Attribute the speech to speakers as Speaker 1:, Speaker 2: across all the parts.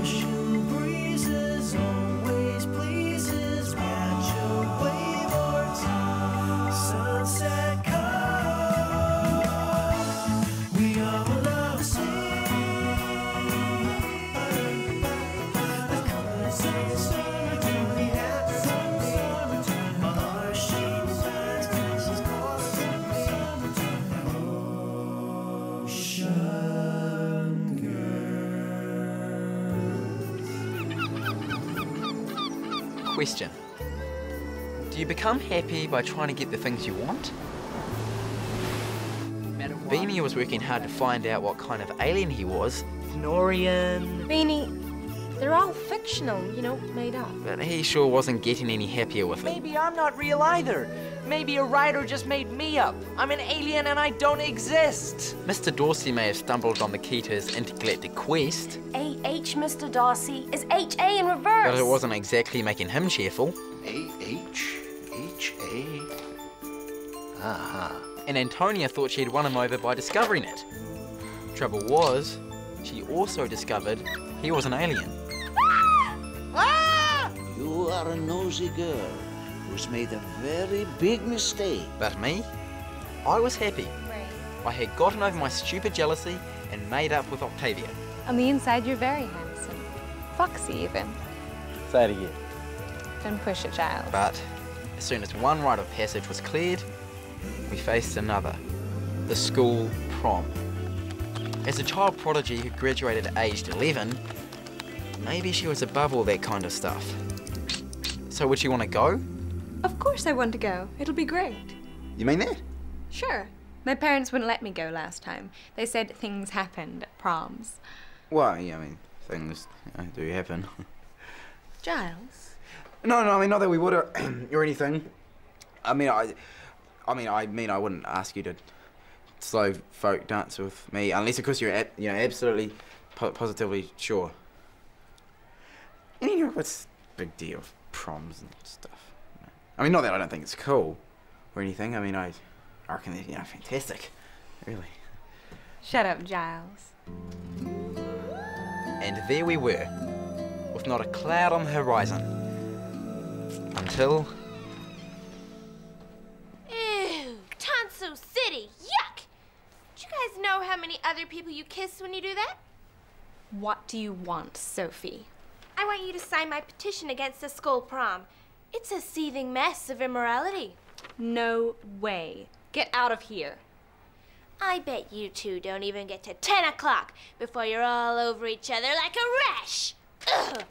Speaker 1: Ocean
Speaker 2: Question Do you become happy by trying to get the things you want? Beanie was working hard to find out what kind of alien he was,
Speaker 3: Norian.
Speaker 4: Beanie, they're all fictional, you know, made up.
Speaker 2: but he sure wasn't getting any happier with it.
Speaker 3: Maybe I'm not real either. Maybe a writer just made me up. I'm an alien and I don't exist.
Speaker 2: Mr. Dorsey may have stumbled on the key to his intergalactic quest,
Speaker 4: AH, Mr. Dorsey, is HA in reverse.
Speaker 2: but it wasn't exactly making him cheerful.
Speaker 5: A H H A. Aha.
Speaker 2: and Antonia thought she'd won him over by discovering it. Trouble was, she also discovered he was an alien.
Speaker 5: You are a nosy girl who's made a very big mistake.
Speaker 2: But me, I was happy. I had gotten over my stupid jealousy and made up with Octavia.
Speaker 6: On the inside, you're very handsome. Foxy, even.
Speaker 2: Say it again.
Speaker 6: Don't push it, child.
Speaker 2: But as soon as one rite of passage was cleared, we faced another the school prom. As a child prodigy who graduated at aged 11, maybe she was above all that kind of stuff. So, would she want to go?
Speaker 6: Of course I want to go. It'll be great.
Speaker 2: You mean that?
Speaker 6: Sure. My parents wouldn't let me go last time. They said things happened at proms.
Speaker 2: Well, yeah, I mean, things know, do happen.
Speaker 6: Giles?
Speaker 2: No, no, I mean not that we would or, or anything. I mean, I, I mean, I mean, I wouldn't ask you to slow folk dance with me unless, of course, you're you know absolutely po- positively sure. And you know what's the big deal of proms and stuff? you know? I mean, not that I don't think it's cool or anything. I mean, I, I reckon they're you know fantastic, really.
Speaker 6: Shut up, Giles.
Speaker 2: And there we were, with not a cloud on the horizon. Until
Speaker 7: Ew, Tansu City, yuck! Do you guys know how many other people you kiss when you do that?
Speaker 6: What do you want, Sophie?
Speaker 7: I want you to sign my petition against the school prom. It's a seething mess of immorality.
Speaker 6: No way. Get out of here.
Speaker 7: I bet you two don't even get to 10 o'clock before you're all over each other like a rash. Ugh.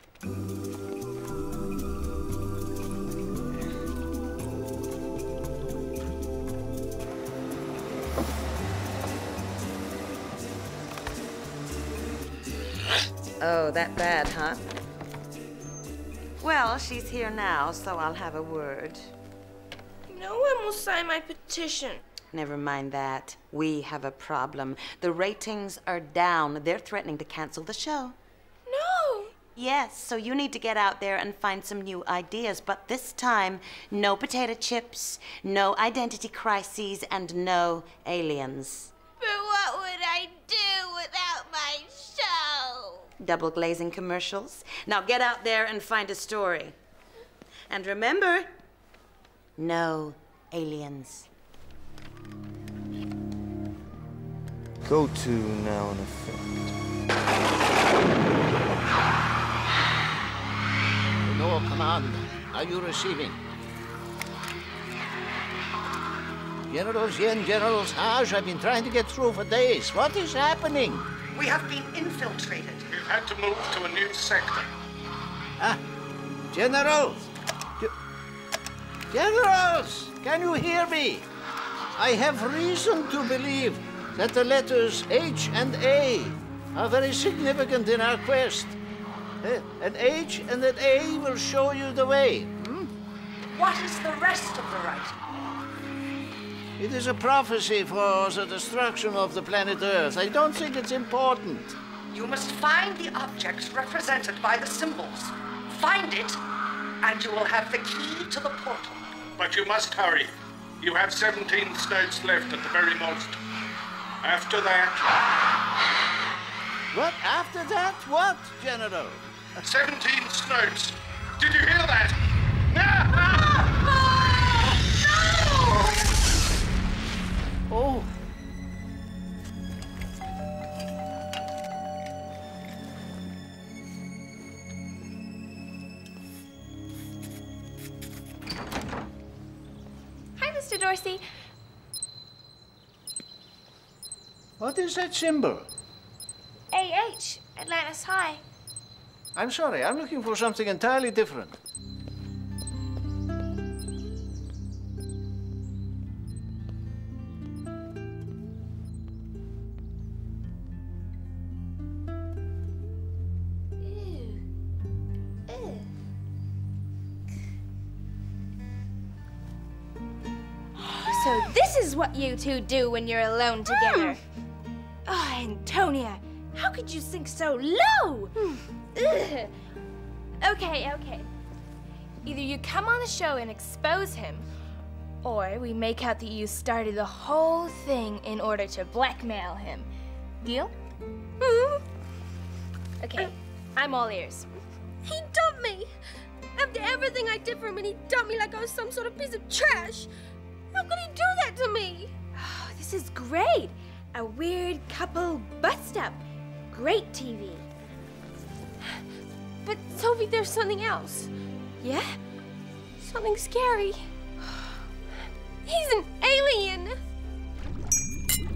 Speaker 8: Oh, that bad, huh? Well, she's here now, so I'll have a word.
Speaker 7: No one will sign my petition.
Speaker 8: Never mind that. We have a problem. The ratings are down. They're threatening to cancel the show.
Speaker 7: No!
Speaker 8: Yes, so you need to get out there and find some new ideas. But this time, no potato chips, no identity crises, and no aliens.
Speaker 7: But what would I do without my show?
Speaker 8: Double glazing commercials. Now get out there and find a story. And remember, no aliens.
Speaker 9: Go to now in effect.
Speaker 5: No command. Are you receiving? General Yen, General Haj, I've been trying to get through for days. What is happening?
Speaker 10: We have been infiltrated.
Speaker 11: We've had to move to a new sector.
Speaker 5: Ah, Generals! Generals! Can you hear me? I have reason to believe that the letters H and A are very significant in our quest. Eh, An H and an A will show you the way. hmm?
Speaker 10: What is the rest of the writing?
Speaker 5: It is a prophecy for the destruction of the planet Earth. I don't think it's important.
Speaker 10: You must find the objects represented by the symbols. Find it, and you will have the key to the portal.
Speaker 11: But you must hurry. You have 17 states left at the very most. After that,
Speaker 5: What? after that, what, General?
Speaker 11: 17 Snopes. Did you hear that? No!
Speaker 5: Oh.
Speaker 7: Hi,
Speaker 5: is that symbol?
Speaker 7: AH, Atlantis High.
Speaker 5: I'm sorry, I'm looking for something entirely different.
Speaker 7: So this is what you two do when you're alone together. Oh, Antonia, how could you sink so low? Hmm. Okay, okay. Either you come on the show and expose him, or we make out that you started the whole thing in order to blackmail him. Deal? Hmm. Okay, uh. I'm all ears.
Speaker 12: He dumped me! After everything I did for him, and he dumped me like I was some sort of piece of trash! How could he do that to me?
Speaker 7: Oh, this is great. A weird couple bust up. Great TV.
Speaker 12: But, Sophie, there's something else.
Speaker 7: Yeah?
Speaker 12: Something scary. He's an alien!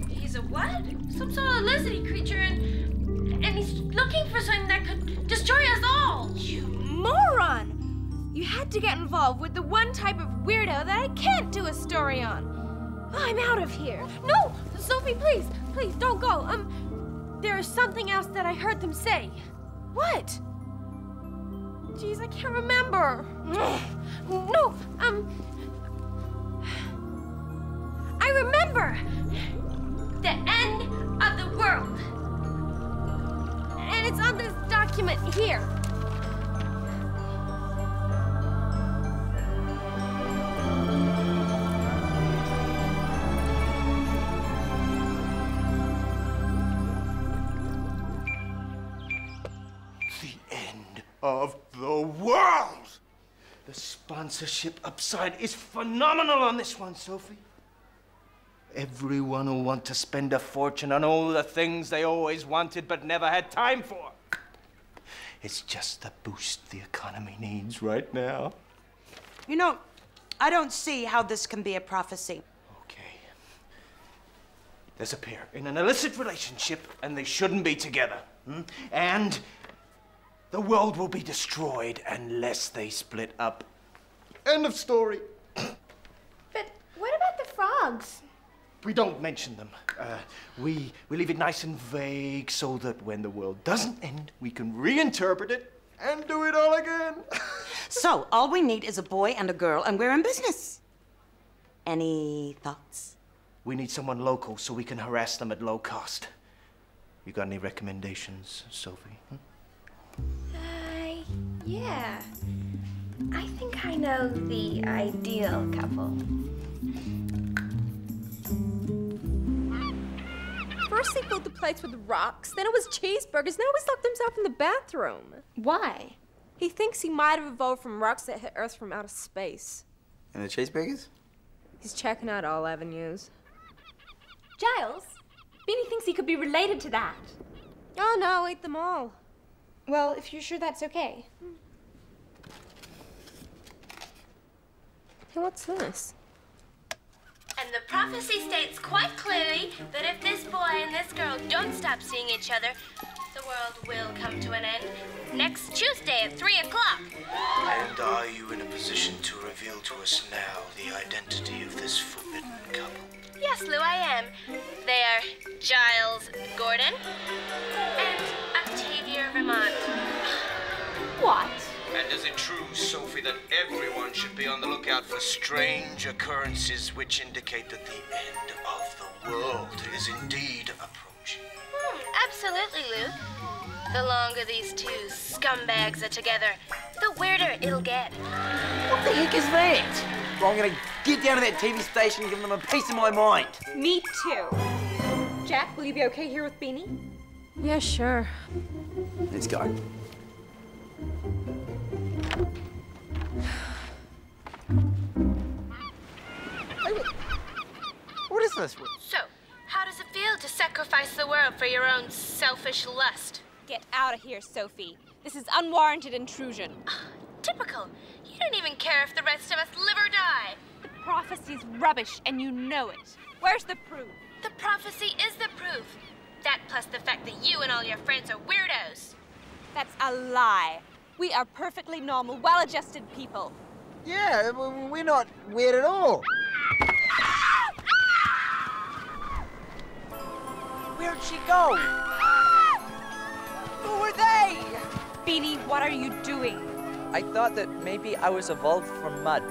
Speaker 7: He's a what?
Speaker 12: Some sort of lizardy creature, and, and he's looking for something that could destroy us all!
Speaker 7: You moron! You had to get involved with the one type of weirdo that I can't do a story on. I'm out of here.
Speaker 12: No! Sophie, please, please, don't go. Um, there is something else that I heard them say.
Speaker 7: What?
Speaker 12: Jeez, I can't remember. no, um. I remember! The end of the world. And it's on this document here.
Speaker 9: Of the world! The sponsorship upside is phenomenal on this one, Sophie. Everyone will want to spend a fortune on all the things they always wanted but never had time for. It's just the boost the economy needs right now.
Speaker 8: You know, I don't see how this can be a prophecy.
Speaker 9: Okay. There's a pair in an illicit relationship and they shouldn't be together. hmm? And the world will be destroyed unless they split up. End of story.
Speaker 7: But what about the frogs?
Speaker 9: We don't mention them. Uh, we, we leave it nice and vague so that when the world doesn't end, we can reinterpret it and do it all again.
Speaker 8: So, all we need is a boy and a girl, and we're in business. Any thoughts?
Speaker 9: we need someone local so we can harass them at low cost. You got any recommendations, Sophie? Hmm?
Speaker 7: Yeah. I think I know the ideal couple.
Speaker 12: First, they filled the plates with rocks, then it was cheeseburgers, now he's locked himself in the bathroom.
Speaker 7: Why?
Speaker 12: He thinks he might have evolved from rocks that hit Earth from outer space.
Speaker 2: And the cheeseburgers?
Speaker 12: He's checking out all avenues.
Speaker 6: Giles, Beanie thinks he could be related to that.
Speaker 12: Oh no, ate them all.
Speaker 6: Well, if you're sure that's okay.
Speaker 12: Hey, what's this?
Speaker 7: And the prophecy states quite clearly that if this boy and this girl don't stop seeing each other, the world will come to an end next Tuesday at 3 o'clock.
Speaker 9: And are you in a position to reveal to us now the identity of this forbidden couple?
Speaker 7: Yes, Lou, I am. They are Giles Gordon and Octavia
Speaker 6: What?
Speaker 9: And is it true, Sophie, that everyone should be on the lookout for strange occurrences which indicate that the end of the world is indeed approaching?
Speaker 7: Hmm, absolutely, Lou. The longer these two scumbags are together, the weirder it'll get.
Speaker 2: What the heck is that? Well, I'm gonna get down to that TV station and give them a piece of my mind.
Speaker 12: Me too. Jack, will you be okay here with Beanie?
Speaker 13: Yeah, sure.
Speaker 2: Let's go. What is this?
Speaker 7: So, how does it feel to sacrifice the world for your own selfish lust?
Speaker 6: Get out of here, Sophie. This is unwarranted intrusion.
Speaker 7: Typical. You don't even care if the rest of us live or die.
Speaker 6: The prophecy's rubbish, and you know it. Where's the proof?
Speaker 7: The prophecy is the proof. That plus the fact that you and all your friends are weirdos.
Speaker 6: That's a lie. We are perfectly normal, well adjusted people.
Speaker 2: Yeah, we're not weird at all.
Speaker 3: Where'd she go? Who were they?
Speaker 6: Beanie, what are you doing?
Speaker 3: I thought that maybe I was evolved from mud.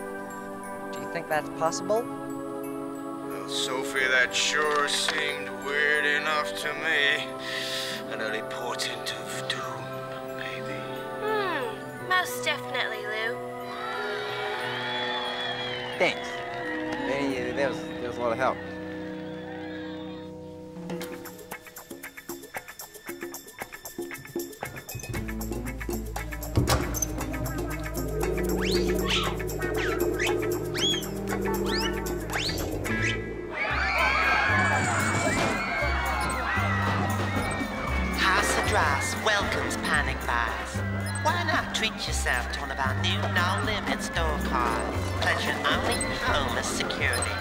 Speaker 3: Do you think that's possible?
Speaker 14: Well, Sophie, that sure seemed weird enough to me. An early portent of doom, maybe.
Speaker 7: Hmm, most definitely, Lou.
Speaker 2: Thanks. Yeah, that was, that was a lot of help.
Speaker 15: House welcomes panic buys. Why not treat yourself to one of our new no-limit store cards, pledging only home as security?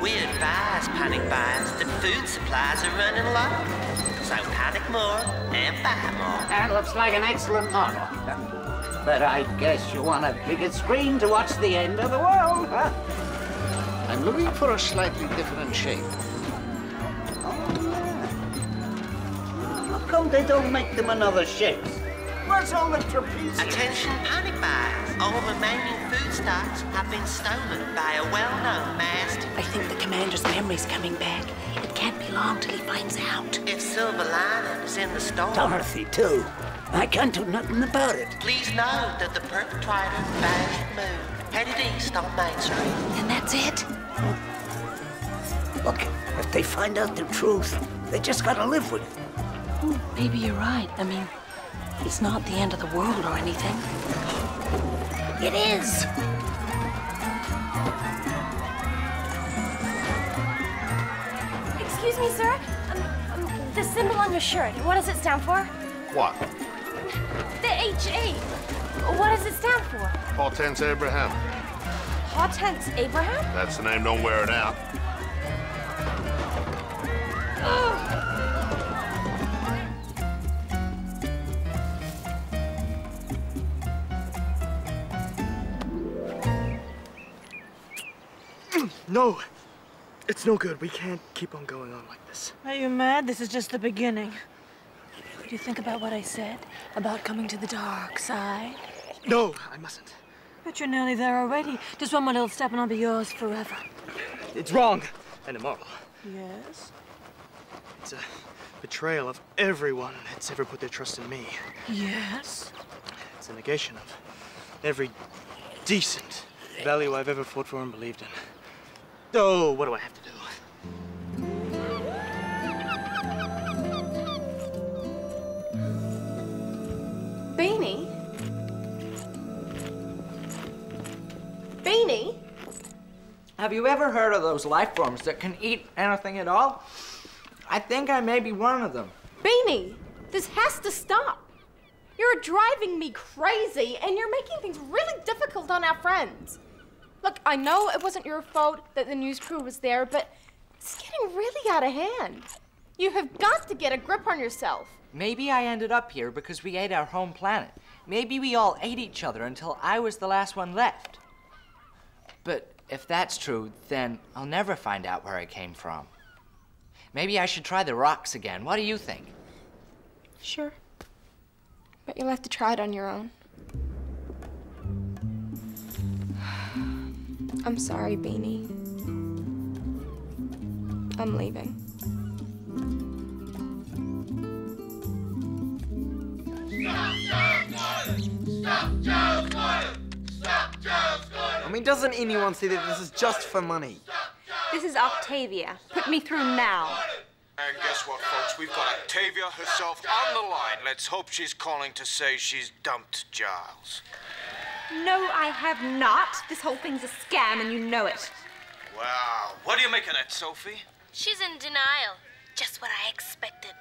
Speaker 15: We advise panic buyers that food supplies are running low. So panic more and buy more.
Speaker 16: That looks like an excellent model. But I guess you want a bigger screen to watch the end of the world, huh?
Speaker 5: I'm looking for a slightly different shape.
Speaker 16: They don't make them another shape? Where's all the trapeze?
Speaker 15: Attention panic buyers. All remaining food stocks have been stolen by a well-known masked...
Speaker 17: I think the commander's memory's coming back. It can't be long till he finds out.
Speaker 15: If Silver Lining is in the store...
Speaker 16: Dorothy, too. I can't do nothing about it.
Speaker 15: Please note that the perpetrator vanished moon, headed east on Main Street.
Speaker 17: And that's it?
Speaker 16: Look, if they find out the truth, they just gotta live with it.
Speaker 17: Maybe you're right. I mean, it's not the end of the world or anything.
Speaker 16: It is.
Speaker 13: Excuse me, sir. Um, um, the symbol on your shirt, what does it stand for?
Speaker 18: What?
Speaker 13: The HA. What does it stand for?
Speaker 18: Hortense Abraham.
Speaker 13: Hortense Abraham?
Speaker 18: That's the name, don't wear it out.
Speaker 19: No! It's no good. We can't keep on going on like this.
Speaker 20: Are you mad? This is just the beginning. Do you think about what I said? About coming to the dark side?
Speaker 19: No, I mustn't.
Speaker 20: But you're nearly there already. Just one more little step and I'll be yours forever.
Speaker 19: It's wrong and immoral.
Speaker 20: Yes?
Speaker 19: It's a betrayal of everyone that's ever put their trust in me.
Speaker 20: Yes?
Speaker 19: It's a negation of every decent value I've ever fought for and believed in. Oh, what do I have to do?
Speaker 13: Beanie? Beanie?
Speaker 3: Have you ever heard of those life forms that can eat anything at all? I think I may be one of them.
Speaker 13: Beanie, this has to stop. You're driving me crazy, and you're making things really difficult on our friends. Look, I know it wasn't your fault that the news crew was there, but it's getting really out of hand. You have got to get a grip on yourself.
Speaker 3: Maybe I ended up here because we ate our home planet. Maybe we all ate each other until I was the last one left. But if that's true, then I'll never find out where I came from. Maybe I should try the rocks again. What do you think?
Speaker 13: Sure. But you'll have to try it on your own. I'm sorry, Beanie. I'm leaving.
Speaker 2: I mean, doesn't anyone see that this is just for money?
Speaker 6: This is Octavia. Put me through now.
Speaker 14: And guess what, folks? We've got Octavia herself on the line. Let's hope she's calling to say she's dumped Giles.
Speaker 6: No, I have not. This whole thing's a scam, and you know it.
Speaker 14: Wow. What do you make of that, Sophie?
Speaker 7: She's in denial. Just what I expected.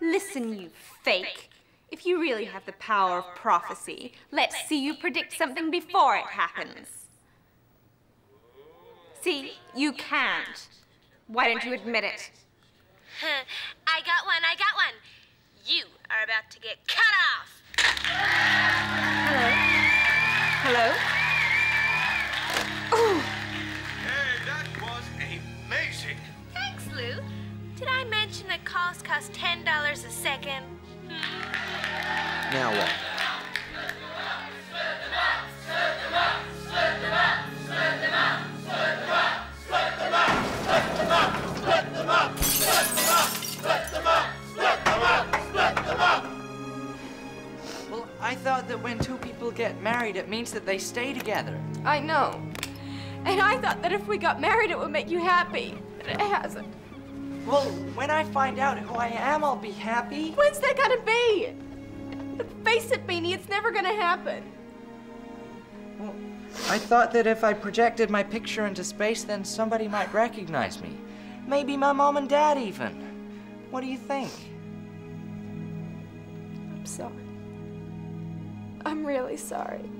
Speaker 6: Listen, you fake. If you really have the power of prophecy, let's see you predict something before it happens. See, you can't. Why don't you admit it?
Speaker 7: I got one, I got one. You are about to get cut off.
Speaker 6: Hello? Ooh,
Speaker 14: Hey, that was amazing.
Speaker 7: Thanks, Lou. Did I mention that calls cost $10 a second?
Speaker 2: Now what?
Speaker 3: That they stay together.
Speaker 4: I know. And I thought that if we got married, it would make you happy. But it hasn't.
Speaker 3: Well, when I find out who I am, I'll be happy.
Speaker 4: When's that gonna be? Face it, Beanie, it's never gonna happen.
Speaker 3: I thought that if I projected my picture into space, then somebody might recognize me. Maybe my mom and dad, even. What do you think?
Speaker 4: I'm sorry. I'm really sorry.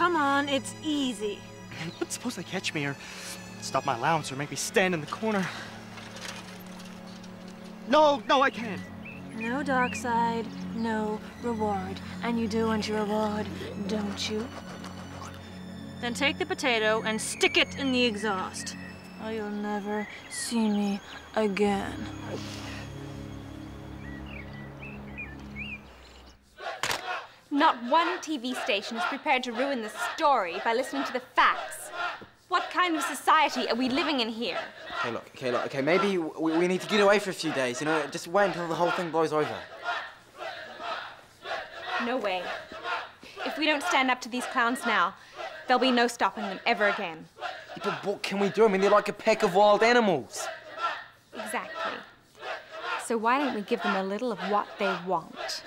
Speaker 20: Come on, it's easy.
Speaker 19: But suppose they catch me or stop my allowance or make me stand in the corner. No, no, I can't.
Speaker 20: No dark side, no reward. And you do want your reward, don't you? Then take the potato and stick it in the exhaust. Or you'll never see me again.
Speaker 6: Not one TV station is prepared to ruin the story by listening to the facts. What kind of society are we living in here?
Speaker 2: Okay, look, okay, look, okay, maybe we, we need to get away for a few days, you know, just wait until the whole thing blows over.
Speaker 6: No way. If we don't stand up to these clowns now, there'll be no stopping them ever again.
Speaker 2: Yeah, but what can we do? I mean, they're like a pack of wild animals.
Speaker 6: Exactly. So why don't we give them a little of what they want?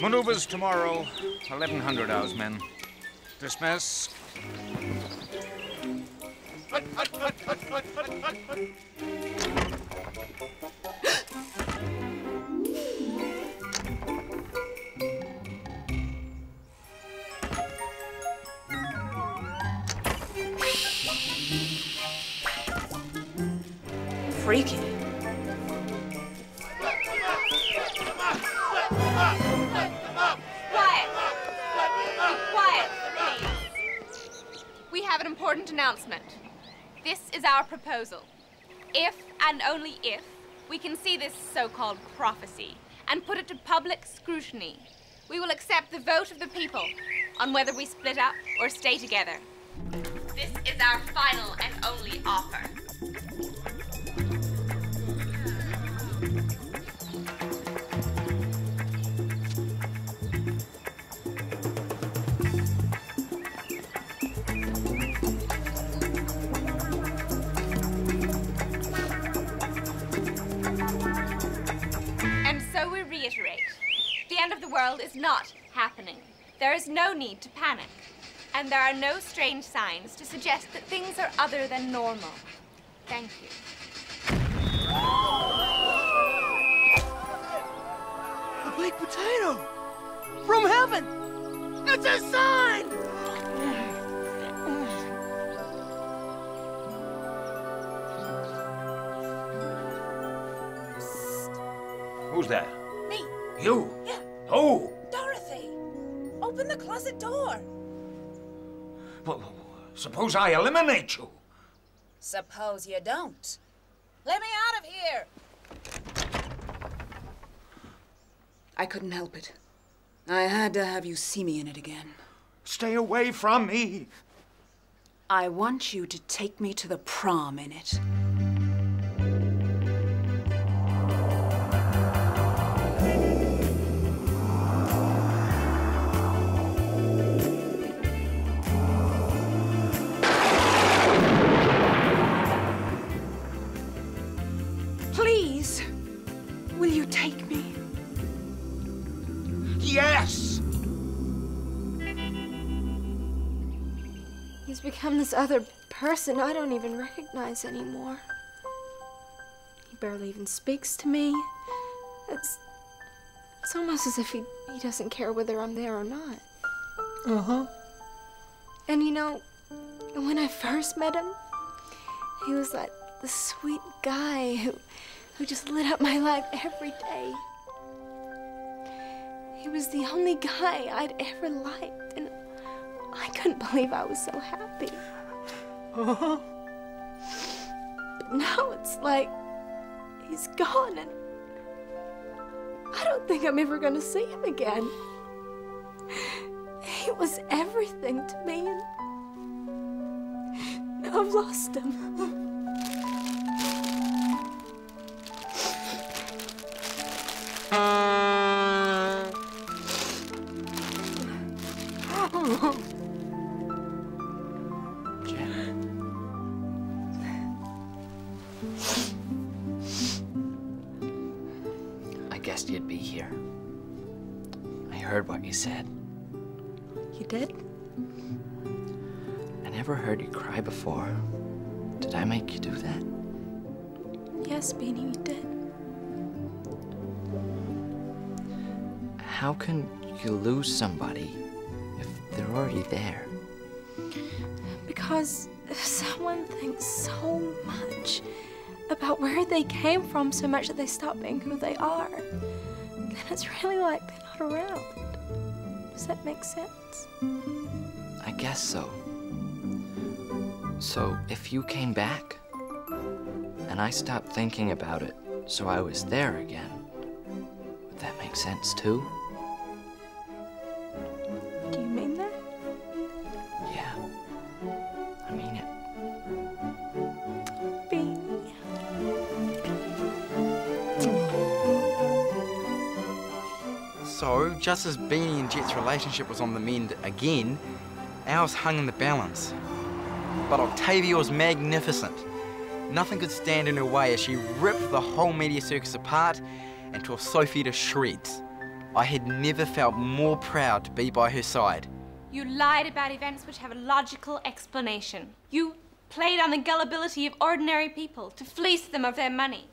Speaker 21: Maneuvers tomorrow, 1100 hours, men. Dismiss.
Speaker 20: Freaky.
Speaker 6: An important announcement. This is our proposal. If and only if we can see this so called prophecy and put it to public scrutiny, we will accept the vote of the people on whether we split up or stay together. This is our final and only offer. World is not happening. There is no need to panic. And there are no strange signs to suggest that things are other than normal. Thank you.
Speaker 19: A baked potato! From heaven! It's a sign!
Speaker 21: Who's that?
Speaker 22: Me.
Speaker 21: You?
Speaker 22: Yeah.
Speaker 21: Who?
Speaker 22: Dorothy, open the closet door.
Speaker 21: Well, suppose I eliminate you.
Speaker 22: Suppose you don't. Let me out of here. I couldn't help it. I had to have you see me in it again.
Speaker 21: Stay away from me.
Speaker 22: I want you to take me to the prom in it.
Speaker 4: This other person I don't even recognize anymore. He barely even speaks to me. It's it's almost as if he, he doesn't care whether I'm there or not.
Speaker 19: Uh-huh.
Speaker 4: And you know, when I first met him, he was like the sweet guy who who just lit up my life every day. He was the only guy I'd ever liked, and I couldn't believe I was so happy. But now it's like he's gone, and I don't think I'm ever gonna see him again. He was everything to me, and now I've lost him.
Speaker 3: Guessed you'd be here. I heard what you said.
Speaker 4: You did?
Speaker 3: I never heard you cry before. Did I make you do that?
Speaker 4: Yes, Beanie, you did.
Speaker 3: How can you lose somebody if they're already there?
Speaker 4: Because if someone thinks so much about where they came from so much that they stop being who they are, then it's really like they're not around. Does that make sense?
Speaker 3: I guess so. So, if you came back, and I stopped thinking about it, so I was there again, would that make sense too?
Speaker 2: So, just as Beanie and Jet's relationship was on the mend again, ours hung in the balance. But Octavia was magnificent. Nothing could stand in her way as she ripped the whole media circus apart and tore Sophie to shreds. I had never felt more proud to be by her side.
Speaker 6: You lied about events which have a logical explanation. You played on the gullibility of ordinary people to fleece them of their money.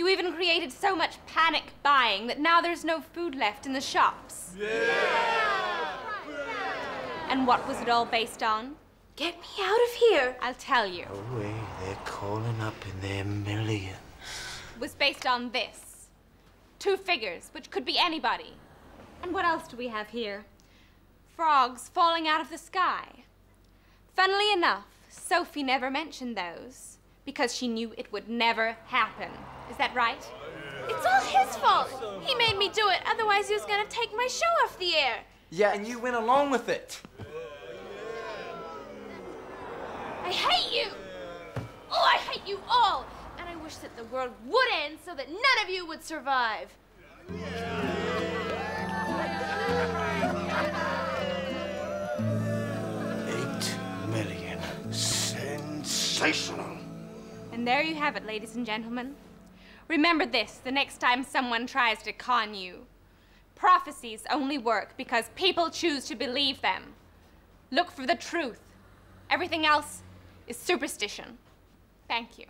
Speaker 6: You even created so much panic buying that now there's no food left in the shops. And what was it all based on?
Speaker 7: Get me out of here.
Speaker 6: I'll tell you.
Speaker 9: Away, they're calling up in their millions.
Speaker 6: was based on this. Two figures, which could be anybody. And what else do we have here? Frogs falling out of the sky. Funnily enough, Sophie never mentioned those because she knew it would never happen. Is that right?
Speaker 7: It's all his fault. He made me do it, otherwise he was gonna take my show off the air.
Speaker 2: Yeah, and you went along with it.
Speaker 7: I hate you! Oh, I hate you all! And I wish that the world would end so that none of you would survive.
Speaker 9: Eight million. Sensational.
Speaker 6: And there you have it, ladies and gentlemen. Remember this the next time someone tries to con you. Prophecies only work because people choose to believe them. Look for the truth. Everything else is superstition.
Speaker 1: Thank you.